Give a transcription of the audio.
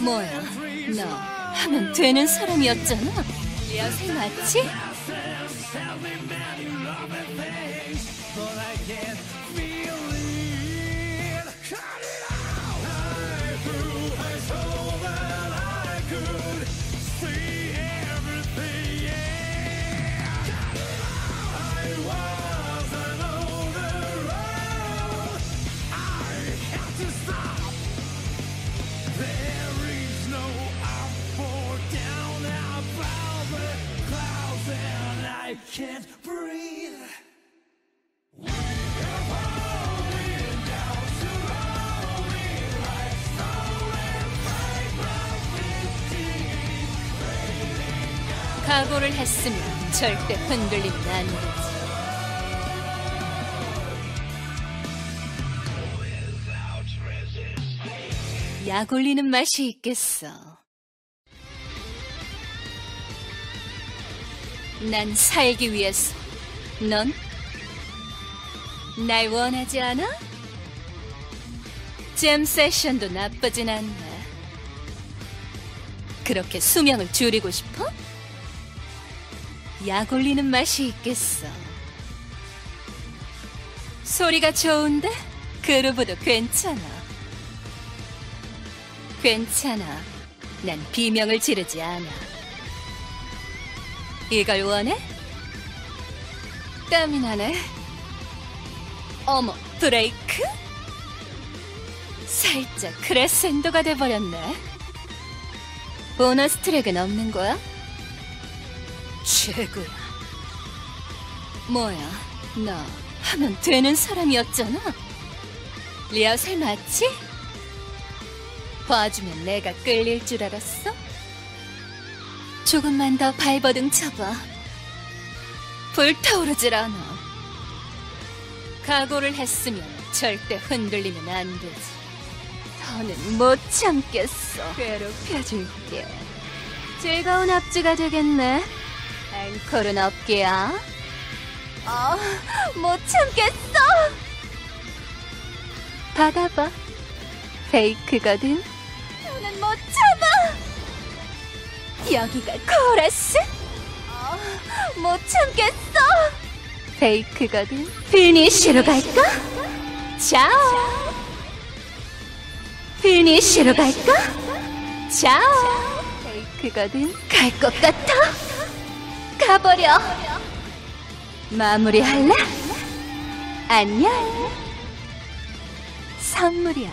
뭐야? 너 하면 되는 사람이었잖아. 리아세 맞지? Can't breathe. 각오를 했으면 절대 흔들리면 안 되지. 약 올리는 맛이 있겠어. 난 살기 위해서. 넌? 날 원하지 않아? 잼 세션도 나쁘진 않네. 그렇게 수명을 줄이고 싶어? 약 올리는 맛이 있겠어. 소리가 좋은데? 그루브도 괜찮아. 괜찮아. 난 비명을 지르지 않아. 이걸 원해? 땀이 나네. 어머, 브레이크? 살짝 크레센도가 돼버렸네. 보너스 트랙은 없는 거야? 최고야. 뭐야, 나 하면 되는 사람이었잖아. 리허설 맞지? 봐주면 내가 끌릴 줄 알았어? 조금만 더 발버둥 쳐봐. 불타오르질 않아. 각오를 했으면 절대 흔들리면 안 되지. 더는 못 참겠어. 괴롭혀줄게. 즐거운 합주가 되겠네. 앵콜은 없게야. 아, 못 참겠어. 받아봐. 페이크거든. 더는 못 참아. 여기가 코러스? 아, 못 참겠어. 페이크거든. finish로 갈까? Ciao. finish로 갈까? Ciao. 페이크거든. 갈 것 같아. 가버려. 마무리할래? 안녕. 선물이야.